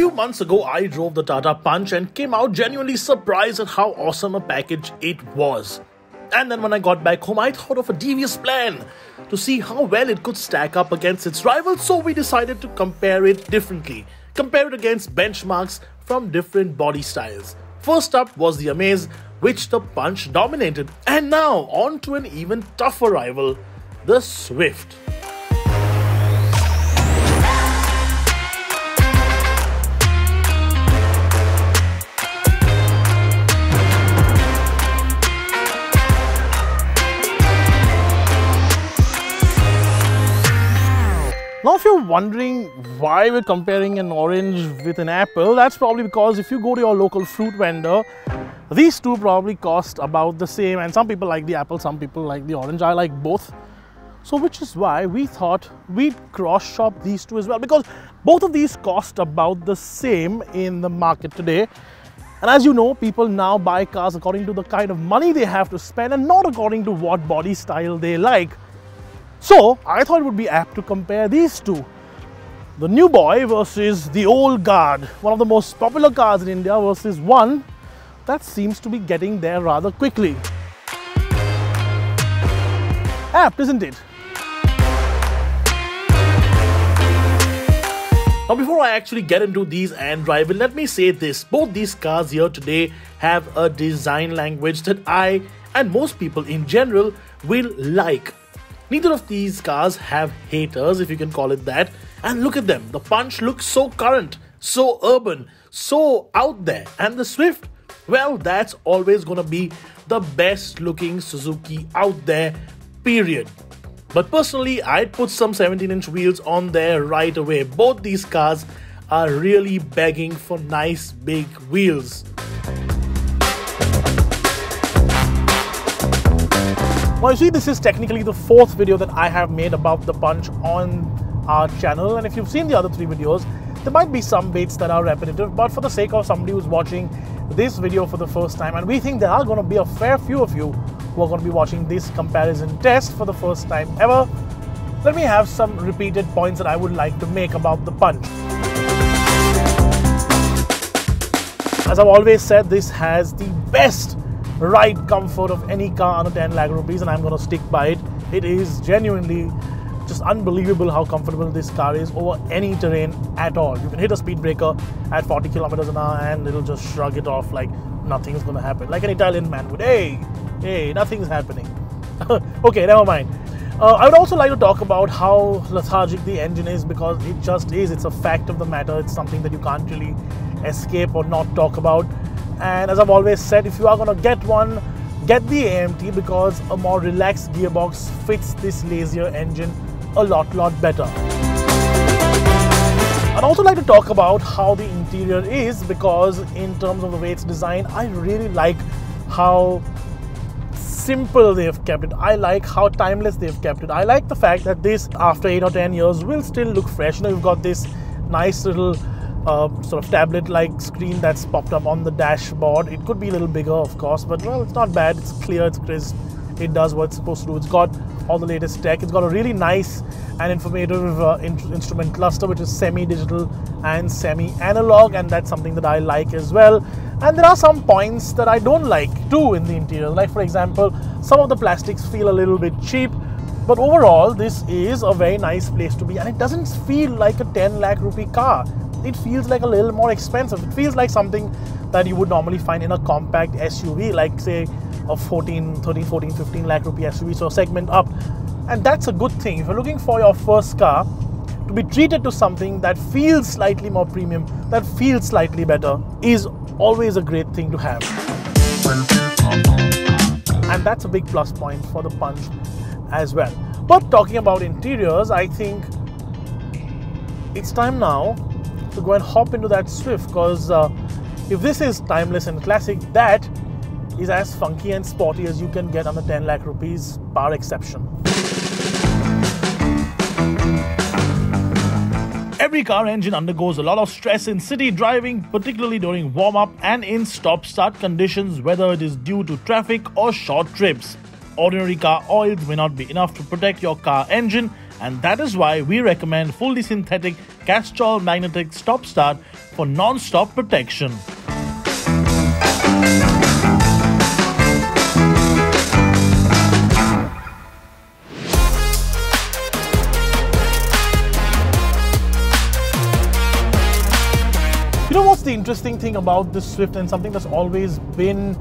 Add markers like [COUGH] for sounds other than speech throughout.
few months ago, I drove the Tata Punch and came out genuinely surprised at how awesome a package it was. And then when I got back home, I thought of a devious plan to see how well it could stack up against its rivals, so we decided to compare it differently. Compare it against benchmarks from different body styles. First up was the Amaze, which the Punch dominated. And now, on to an even tougher rival, the Swift. Now, if you're wondering why we're comparing an orange with an apple, that's probably because if you go to your local fruit vendor, these two probably cost about the same. And some people like the apple, some people like the orange. I like both. So, which is why we thought we'd cross shop these two as well because both of these cost about the same in the market today. And as you know, people now buy cars according to the kind of money they have to spend and not according to what body style they like. So I thought it would be apt to compare these two. The new boy versus the old guard, one of the most popular cars in India versus one that seems to be getting there rather quickly. Apt, isn't it? Now before I actually get into these and drive it, let me say this. Both these cars here today have a design language that I and most people in general will like. Neither of these cars have haters, if you can call it that. And look at them. The Punch looks so current, so urban, so out there. And the Swift, well, that's always going to be the best looking Suzuki out there, period. But personally, I'd put some 17 inch wheels on there right away. Both these cars are really begging for nice big wheels. Now you see this is technically the fourth video that I have made about the punch on our channel and if you've seen the other three videos there might be some bits that are repetitive but for the sake of somebody who's watching this video for the first time and we think there are going to be a fair few of you who are going to be watching this comparison test for the first time ever let me have some repeated points that I would like to make about the punch. As I've always said this has the best ride comfort of any car under 10 lakh rupees and I'm going to stick by it. It is genuinely just unbelievable how comfortable this car is over any terrain at all. You can hit a speed breaker at 40 kilometers an hour and it'll just shrug it off like nothing's going to happen. Like an Italian man would, hey, hey, nothing's happening. [LAUGHS] okay, never mind. Uh, I would also like to talk about how lethargic the engine is because it just is. It's a fact of the matter. It's something that you can't really escape or not talk about. And as I've always said, if you are going to get one, get the AMT because a more relaxed gearbox fits this lazier engine a lot, lot better. I'd also like to talk about how the interior is because in terms of the way it's designed, I really like how simple they've kept it. I like how timeless they've kept it. I like the fact that this, after 8 or 10 years, will still look fresh. You know, you've got this nice little uh, sort of tablet-like screen that's popped up on the dashboard. It could be a little bigger, of course, but well, it's not bad. It's clear, it's crisp. It does what it's supposed to do. It's got all the latest tech. It's got a really nice and informative uh, in instrument cluster, which is semi-digital and semi-analog, and that's something that I like as well. And there are some points that I don't like too in the interior. Like for example, some of the plastics feel a little bit cheap. But overall, this is a very nice place to be, and it doesn't feel like a 10 lakh rupee car it feels like a little more expensive. It feels like something that you would normally find in a compact SUV, like say a 14, 13, 14, 15 lakh rupee SUV, so segment up. And that's a good thing. If you're looking for your first car, to be treated to something that feels slightly more premium, that feels slightly better, is always a great thing to have. And that's a big plus point for the Punch as well. But talking about interiors, I think it's time now to go and hop into that Swift because uh, if this is timeless and classic, that is as funky and sporty as you can get on the 10 lakh rupees bar exception. Every car engine undergoes a lot of stress in city driving, particularly during warm up and in stop start conditions, whether it is due to traffic or short trips. Ordinary car oils may not be enough to protect your car engine and that is why we recommend fully synthetic Castrol Magnatec stop start for non-stop protection. You know what's the interesting thing about the Swift and something that's always been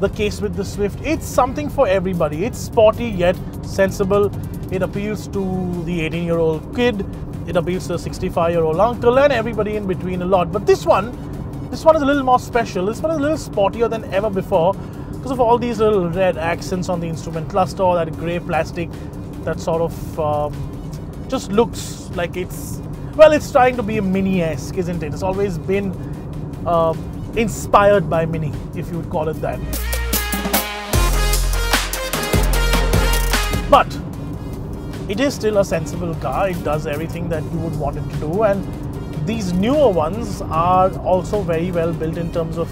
the case with the Swift? It's something for everybody. It's sporty yet sensible. It appeals to the 18 year old kid, it appeals to the 65 year old uncle, and everybody in between a lot. But this one, this one is a little more special. This one is a little sportier than ever before because of all these little red accents on the instrument cluster, that grey plastic that sort of um, just looks like it's well, it's trying to be a mini-esque, isn't it? It's always been uh, inspired by Mini, if you would call it that. But it is still a sensible car. It does everything that you would want it to do, and these newer ones are also very well built in terms of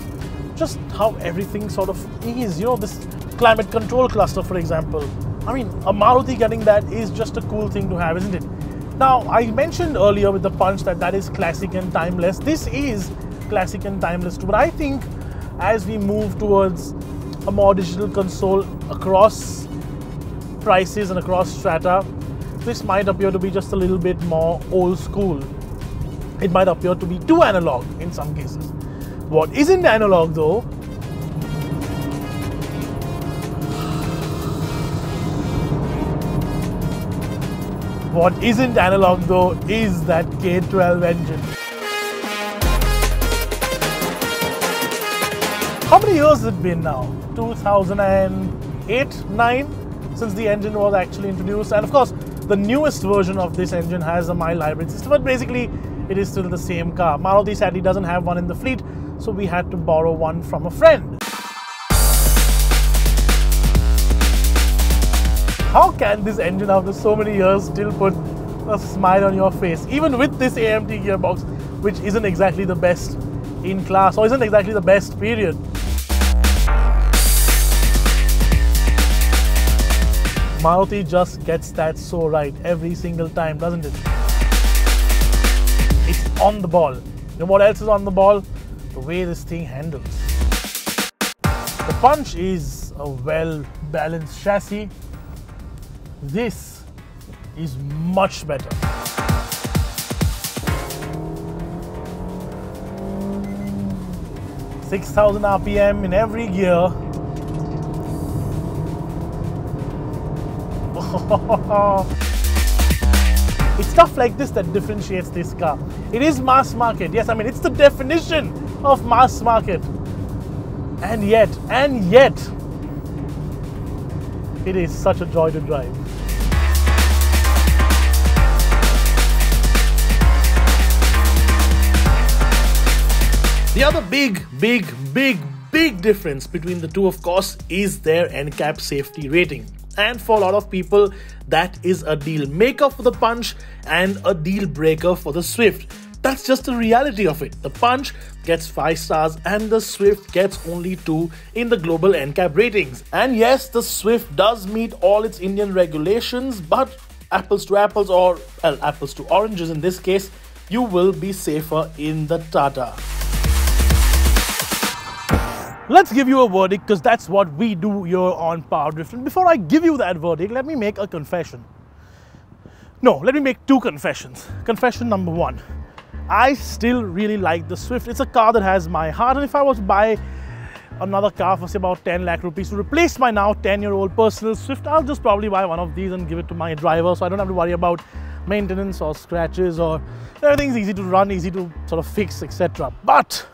just how everything sort of is. You know, this climate control cluster, for example. I mean, a Maruti getting that is just a cool thing to have, isn't it? Now, I mentioned earlier with the punch that that is classic and timeless. This is classic and timeless too, but I think as we move towards a more digital console across prices and across strata, this might appear to be just a little bit more old school. It might appear to be too analog in some cases. What isn't analog though What isn't analog though is that K12 engine. How many years has it been now? 2008, 9 since the engine was actually introduced and of course the newest version of this engine has a mild hybrid system but basically it is still the same car. Maruti sadly doesn't have one in the fleet so we had to borrow one from a friend. How can this engine after so many years still put a smile on your face, even with this AMT gearbox, which isn't exactly the best in class or isn't exactly the best period? Maruti just gets that so right every single time, doesn't it? It's on the ball. You know what else is on the ball? The way this thing handles. The punch is a well balanced chassis this is much better. Six thousand RPM in every gear. [LAUGHS] it's stuff like this that differentiates this car. It is mass market. Yes, I mean it's the definition of mass market. And yet, and yet, it is such a joy to drive. The other big, big, big, big difference between the two, of course, is their NCAP safety rating. And for a lot of people, that is a deal maker for the Punch and a deal breaker for the Swift. That's just the reality of it. The Punch gets 5 stars and the Swift gets only 2 in the global NCAP ratings. And yes, the Swift does meet all its Indian regulations, but apples to apples or well, apples to oranges in this case, you will be safer in the Tata. Let's give you a verdict because that's what we do here on PowerDrift. And before I give you that verdict, let me make a confession. No, let me make two confessions. Confession number one I still really like the Swift. It's a car that has my heart, and if I was to buy another car for say about 10 lakh rupees to replace my now 10 year old personal Swift, I'll just probably buy one of these and give it to my driver so I don't have to worry about maintenance or scratches or everything's easy to run, easy to sort of fix, etc. But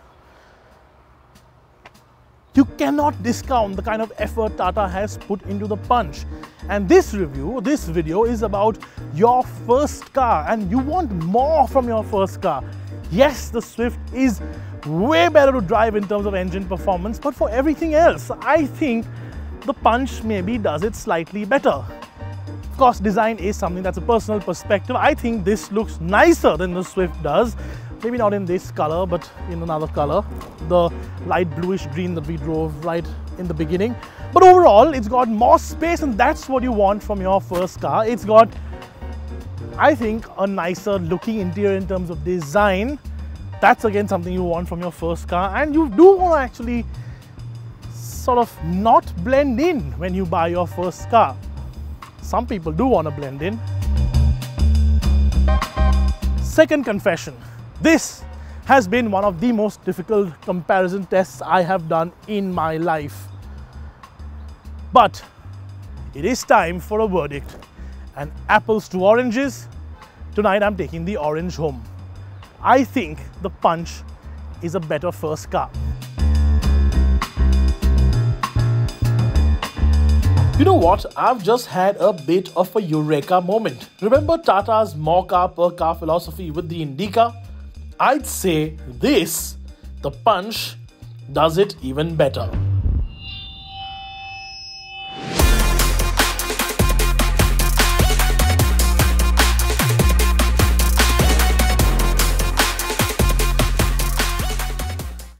you cannot discount the kind of effort Tata has put into the punch. And this review, this video is about your first car and you want more from your first car. Yes, the Swift is way better to drive in terms of engine performance, but for everything else, I think the Punch maybe does it slightly better. Of course, design is something that's a personal perspective. I think this looks nicer than the Swift does, maybe not in this color but in another color the light bluish green that we drove right in the beginning but overall it's got more space and that's what you want from your first car it's got I think a nicer looking interior in terms of design, that's again something you want from your first car and you do want to actually sort of not blend in when you buy your first car. Some people do want to blend in. Second confession. This has been one of the most difficult comparison tests I have done in my life. But it is time for a verdict. And apples to oranges, tonight I'm taking the orange home. I think the Punch is a better first car. You know what? I've just had a bit of a eureka moment. Remember Tata's more car per car philosophy with the Indica? I'd say this, the Punch, does it even better.